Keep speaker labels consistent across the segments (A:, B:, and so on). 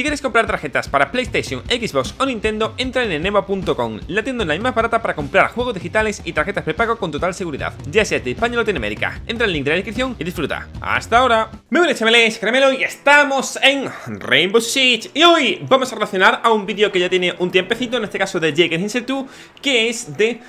A: Si quieres comprar tarjetas para PlayStation, Xbox o Nintendo, entra en enema.com, la tienda online más barata para comprar juegos digitales y tarjetas prepago con total seguridad, ya sea de España o Latinoamérica. Entra en el link de la descripción y disfruta. ¡Hasta ahora! Muy buenas chavales, Caramelo y estamos en Rainbow Six Y hoy vamos a relacionar a un vídeo que ya tiene un tiempecito, en este caso de Jake Hinser 2, que es de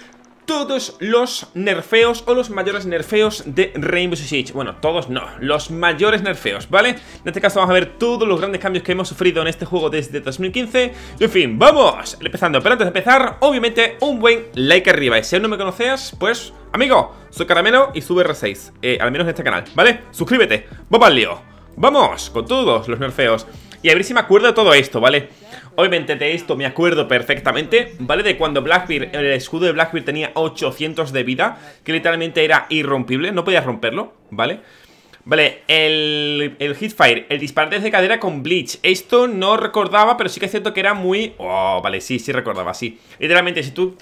A: todos los nerfeos o los mayores nerfeos de Rainbow Six Siege Bueno, todos no, los mayores nerfeos, ¿vale? En este caso vamos a ver todos los grandes cambios que hemos sufrido en este juego desde 2015 Y en fin, ¡vamos! Empezando, pero antes de empezar, obviamente un buen like arriba Y si aún no me conoces, pues, amigo, soy Caramelo y sube R6 eh, Al menos en este canal, ¿vale? Suscríbete, vamos al lío ¡Vamos! Con todos los nerfeos Y a ver si me acuerdo de todo esto, ¿vale? Obviamente de esto me acuerdo perfectamente, ¿vale? De cuando Blackbeard, el escudo de Blackbeard tenía 800 de vida, que literalmente era irrompible, no podías romperlo, ¿vale? Vale, el, el Hitfire, el disparo desde cadera con Bleach Esto no recordaba, pero sí que es cierto que era muy... Oh, vale, sí, sí recordaba, sí Literalmente, si tú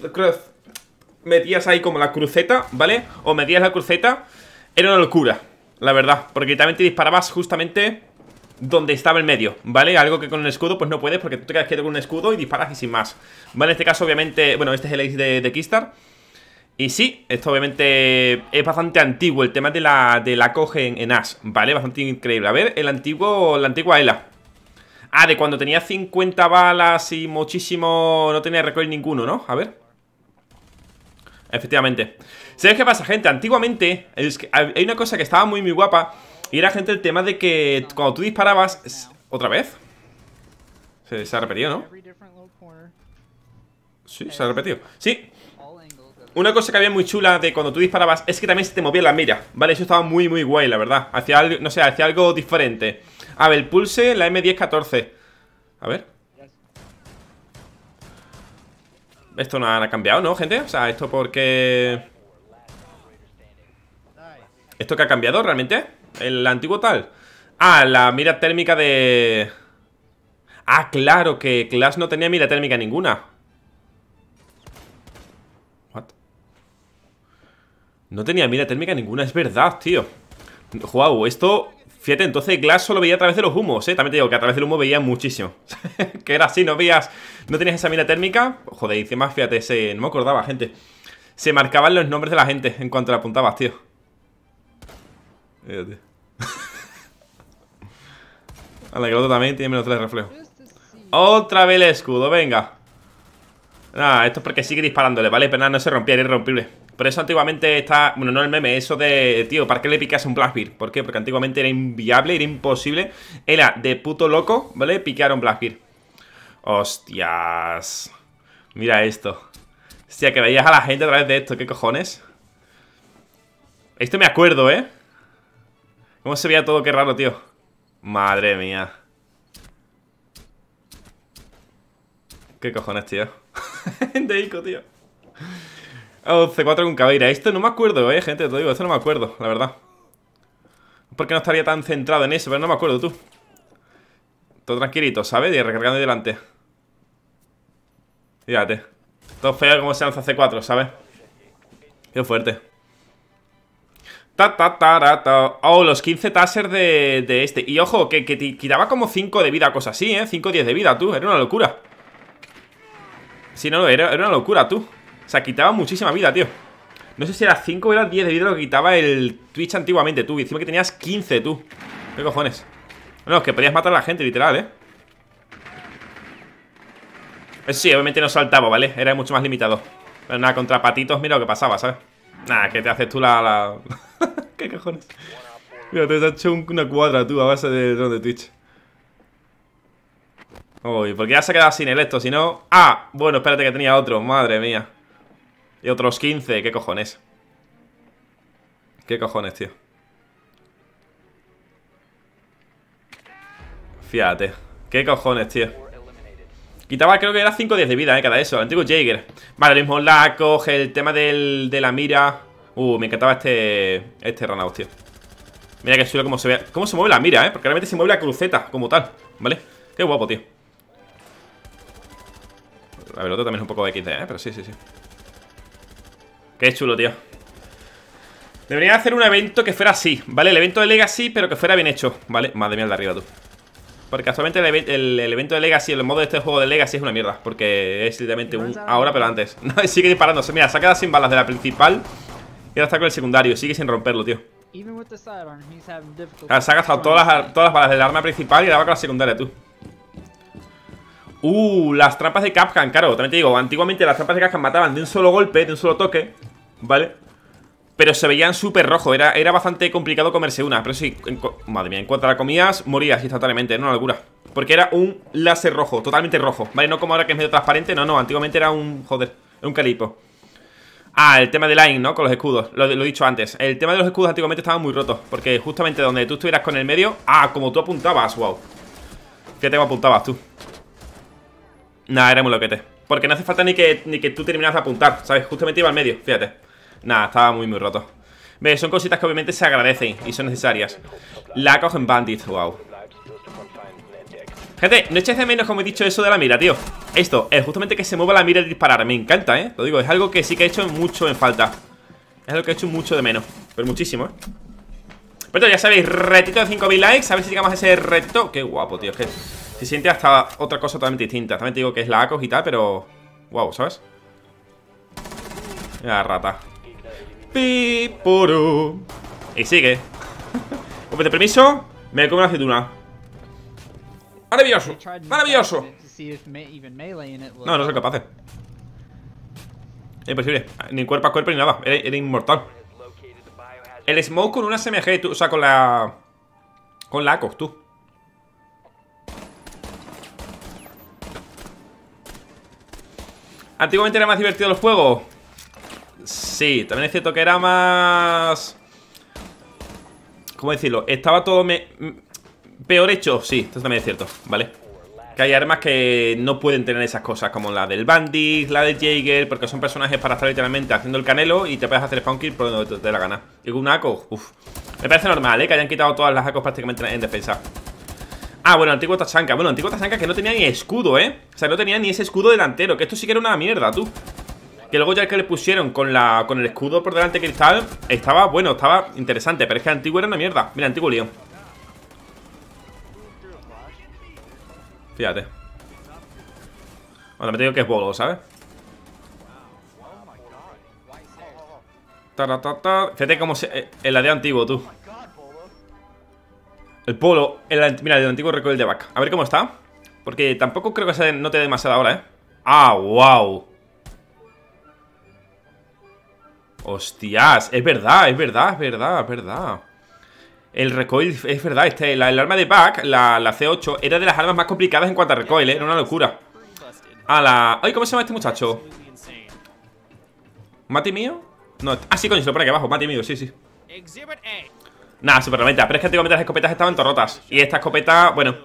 A: metías ahí como la cruceta, ¿vale? O metías la cruceta, era una locura, la verdad Porque literalmente disparabas justamente donde estaba el medio, ¿vale? Algo que con el escudo pues no puedes porque tú te quedas quieto con un escudo y disparas y sin más Vale, en este caso obviamente, bueno, este es el ace de, de Kistar Y sí, esto obviamente es bastante antiguo, el tema de la, de la coge en, en Ash, ¿vale? Bastante increíble A ver, el antiguo, la antigua Ela Ah, de cuando tenía 50 balas y muchísimo... No tenía recoil ninguno, ¿no? A ver Efectivamente ¿Sabes qué pasa, gente? Antiguamente es que hay una cosa que estaba muy muy guapa y era, gente, el tema de que cuando tú disparabas... ¿Otra vez? Se, ha repetido, ¿no? Sí, se ha repetido Sí Una cosa que había muy chula de cuando tú disparabas Es que también se te movía la mira Vale, eso estaba muy, muy guay, la verdad Hacía algo, no sé, hacía algo diferente A ver, el pulse, la M1014 A ver Esto no ha cambiado, ¿no, gente? O sea, esto porque... ¿Esto que ha cambiado realmente? El antiguo tal Ah, la mira térmica de... Ah, claro, que Clash no tenía mira térmica ninguna. What? No tenía mira térmica ninguna, es verdad, tío. Wow, esto... Fíjate, entonces Glass solo veía a través de los humos, ¿eh? También te digo que a través del humo veía muchísimo. Que era así, no veías... No tenías esa mira térmica Joder, y encima, fíjate, se... no me acordaba, gente. Se marcaban los nombres de la gente en cuanto la apuntabas, tío Fíjate a la que el otro también tiene menos 3 de reflejo. Otra vez el escudo, venga. Nada, esto es porque sigue disparándole, ¿vale? Pero nada, no se rompía, era irrompible. Por eso antiguamente está... Bueno, no el meme, eso de... Tío, ¿para qué le picas un Blackbeard? ¿Por qué? Porque antiguamente era inviable, era imposible. Era de puto loco, ¿vale? Picar un Blackbeard. Hostias. Mira esto. Hostia, que veías a la gente a través de esto. ¿Qué cojones? Esto me acuerdo, ¿eh? ¿Cómo se veía todo? Qué raro, tío. Madre mía. ¿Qué cojones, tío? de Ico, tío. Oh, C4 con cabeira. Esto no me acuerdo, eh, gente. Te digo, esto no me acuerdo, la verdad. Porque no estaría tan centrado en eso, pero no me acuerdo, tú. Todo tranquilito, ¿sabes? Y recargando ahí delante. Fíjate. Todo feo como se lanza C4, ¿sabes? Qué fuerte. Oh, los 15 taser de, de, este Y ojo, que, que te quitaba como 5 de vida Cosas así, ¿eh? 5 o 10 de vida, tú Era una locura Sí, no, era, era una locura, tú O sea, quitaba muchísima vida, tío No sé si era 5 o era 10 de vida lo que quitaba el Twitch antiguamente, tú Y encima que tenías 15, tú ¿Qué cojones? No, es que podías matar a la gente, literal, ¿eh? Eso sí, obviamente no saltaba, ¿vale? Era mucho más limitado Pero nada, contra patitos, mira lo que pasaba, ¿sabes? Nada, que te haces tú la... ¿Qué cojones? Mira, te has hecho una cuadra tú a base de drone de Twitch. Uy, porque ya se ha quedado sin el esto, si no... ¡Ah! Bueno, espérate que tenía otro, madre mía. Y otros 15, ¿qué cojones? ¿Qué cojones, tío? Fíjate. ¿Qué cojones, tío? Quitaba, creo que era 5 o 10 de vida, eh, cada eso. El antiguo Jaeger. Vale, lo mismo la coge, el tema del, de la mira. Uh, me encantaba este Este Ranaus, tío Mira que chulo cómo se ve Cómo se mueve la mira, eh Porque realmente se mueve la cruceta como tal ¿Vale? Qué guapo, tío A ver, el otro también es un poco de XD, eh Pero sí, sí, sí Qué chulo, tío Debería hacer un evento que fuera así ¿Vale? El evento de Legacy, pero que fuera bien hecho ¿Vale? Madre mía, el de arriba, tú Porque actualmente el, evento de Legacy, el modo de este juego de Legacy es una mierda. Porque es literalmente un ahora, pero antes. No, sigue disparándose. Mira, se ha quedado sin balas de la principal. Y ahora está con el secundario. Sigue sin romperlo, tío. Ah, se ha gastado todas las, todas las balas del arma principal y ahora va con la secundaria, tú. Uh, las trampas de Capcan, claro, también te digo, antiguamente las trampas de Capcan mataban de un solo golpe, de un solo toque, ¿vale? Pero se veían súper rojo, era, era bastante complicado comerse una Pero sí, madre mía, en cuanto a la comías, morías instantáneamente, era una locura Porque era un láser rojo, totalmente rojo ¿Vale? No como ahora que es medio transparente, no, no, antiguamente era un, joder, un calipo Ah, el tema de line, ¿no? Con los escudos, lo, he dicho antes. El tema de los escudos antiguamente estaba muy roto Porque justamente donde tú estuvieras con el medio Ah, como tú apuntabas, wow ¿Qué tema apuntabas tú? Nah, era muy loquete. Porque no hace falta ni que, ni que tú terminas de apuntar ¿Sabes? Justamente iba al medio, fíjate. Nada, estaba muy muy roto. Ve, son cositas que obviamente se agradecen y son necesarias. La cogen bandit, wow Gente, no echéis de menos como he dicho eso de la mira, tío Esto, es justamente que se mueva la mira y disparar Me encanta, ¿eh? Lo digo, es algo que sí que he hecho mucho en falta Es algo que he hecho mucho de menos Pero muchísimo, ¿eh? Pero ya sabéis, retito de 5.000 likes A ver si llegamos a ese reto Qué guapo, tío, es que se siente hasta otra cosa totalmente distinta También te digo que es la ACOS y tal, pero... Wow, ¿sabes? La rata Piporo. Y sigue. Con de permiso, me como una aceituna. Maravilloso, maravilloso. No, no soy capaz. Es imposible. Ni cuerpo a cuerpo ni nada. Era, inmortal. El smoke con una SMG, tú, o sea, con la. Con la ACOS, tú. Antiguamente era más divertido el juego. Sí, también es cierto que era más... ¿Cómo decirlo? Estaba todo peor hecho, sí, esto también es cierto, ¿vale? Que hay armas que no pueden tener esas cosas Como la del Bandit, la del Jaeger Porque son personajes para estar literalmente haciendo el canelo Y te puedes hacer spawn por donde te dé la gana. Y con una ACO, uff Me parece normal, ¿eh? Que hayan quitado todas las ACOs prácticamente en defensa. Ah, bueno, antiguo Tachanka. Bueno, antiguo Tachanka que no tenía ni escudo, ¿eh? O sea, no tenía ni ese escudo delantero Que esto sí que era una mierda, tú. Que luego ya que le pusieron con, la, con el escudo por delante cristal Estaba, bueno, estaba interesante Pero es que antiguo era una mierda. Mira, antiguo lío Fíjate. Bueno, me digo que es bolo, ¿sabes? Fíjate cómo se... Eh, el de antiguo, tú. El polo Mira, el antiguo recoge el de back A ver cómo está. Porque tampoco creo que se note demasiado ahora, ¿eh? Ah, wow Hostias, es verdad, es verdad, es verdad, es verdad El recoil, es verdad, este, el arma de back, la, C8 Era de las armas más complicadas en cuanto a recoil, ¿eh? era una locura A la... Ay, ¿cómo se llama este muchacho? ¿Mati mío? No, ah, sí, coño, se lo pone aquí abajo, Mati mío, sí, sí Nada, super pero es que antiguamente las escopetas estaban rotas Y esta escopeta, bueno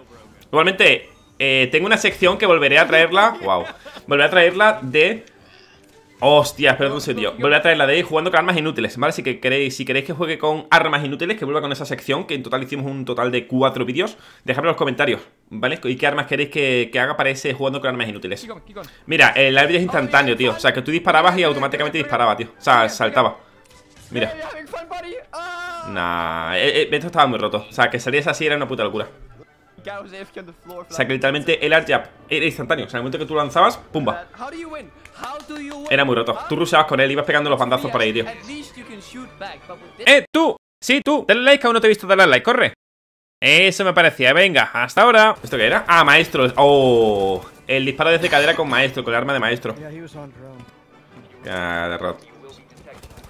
A: Igualmente, eh, tengo una sección que volveré a traerla Wow Volveré a traerla de Hostia, espera un tío Volveré a traer la de jugando con armas inútiles, ¿vale? Si, que queréis, si queréis que juegue con armas inútiles, que vuelva con esa sección, que en total hicimos un total de cuatro vídeos, dejadme en los comentarios, ¿vale? ¿Y qué armas queréis que, haga para ese jugando con armas inútiles? Mira, el aire es instantáneo, tío. O sea, que tú disparabas y automáticamente disparaba, tío. O sea, saltaba. Mira. Nah, esto estaba muy roto. O sea, que saliese así era una puta locura. O sea, que literalmente el art jab era instantáneo. O sea, en el momento que tú lanzabas, pumba. Era muy roto. Tú ruseabas con él, ibas pegando los bandazos por ahí, tío. ¡Eh, tú! Sí, tú. Dale like, aún no te he visto darle like. ¡Corre! Eso me parecía. Venga, hasta ahora. ¿Esto qué era? Ah, maestro. Oh, el disparo desde cadera con maestro, con el arma de maestro. Ya, de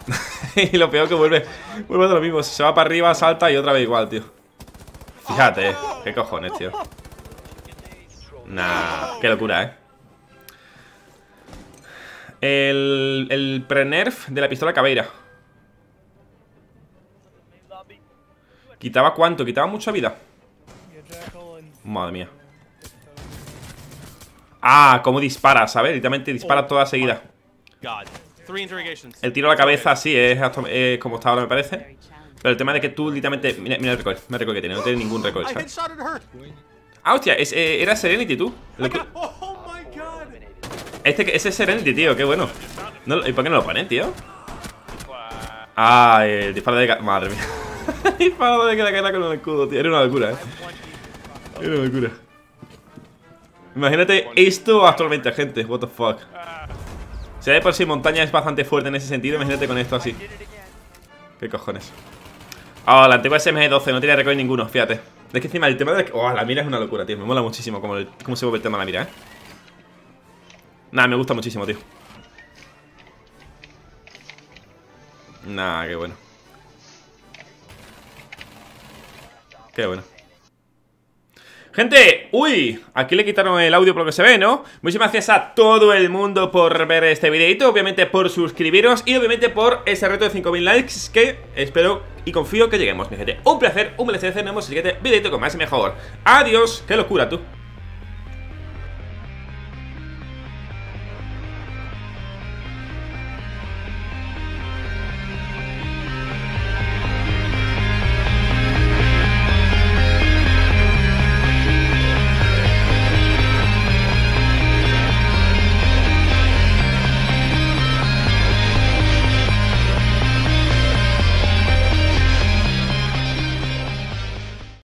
A: y lo peor que vuelve Vuelve de lo mismo, se va para arriba, salta y otra vez igual, tío Fíjate, qué cojones, tío. Nah, qué locura, eh. El, el pre-nerf de la pistola cabeira ¿Quitaba cuánto? ¿Quitaba mucha vida? Madre mía. Ah, cómo dispara, ¿sabes? Literalmente dispara toda seguida. El tiro a la cabeza sí, es, como está ahora me parece Pero el tema de que tú literalmente... Mira, mira el recoil, mira el recoil que tiene, no tiene ningún recoil, ¿sabes? Ah, hostia, eh, era Serenity tú este, ese es Serenity, tío, qué bueno ¿Y por qué no lo ponen, tío? Ah, el disparo de... Madre mía disparo de cara con el escudo, tío Era una locura, eh Qué locura. Imagínate esto actualmente, gente. What the fuck. Si de por sí montaña es bastante fuerte en ese sentido, imagínate con esto así. ¿Qué cojones? Ah, la antigua SMG-12 no tiene recoil ninguno, fíjate. Es que encima el tema de... Oh, la mira es una locura, tío. Me mola muchísimo cómo, cómo se vuelve el tema de la mira, ¿eh? Nada, me gusta muchísimo, tío. Nah, qué bueno. Qué bueno. Gente, uy, aquí le quitaron el audio por lo que se ve, ¿no? Muchísimas gracias a todo el mundo por ver este videito Obviamente por suscribiros y obviamente por ese reto de 5000 likes Que espero y confío que lleguemos, mi gente. Un placer, un placer, nos vemos en el siguiente videito con más y mejor. Adiós, qué locura tú